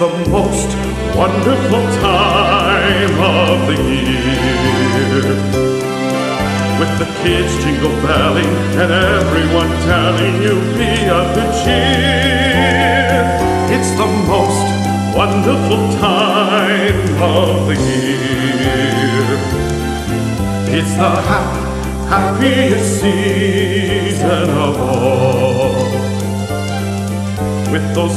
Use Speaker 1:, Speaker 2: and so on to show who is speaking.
Speaker 1: most wonderful time of the year. With the kids jingle belling and everyone telling you be of good cheer. It's the most wonderful time of the year. It's the happy, happiest season of all. With those